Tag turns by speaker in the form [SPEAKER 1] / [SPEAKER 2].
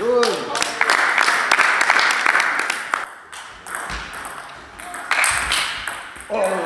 [SPEAKER 1] Good. Oh.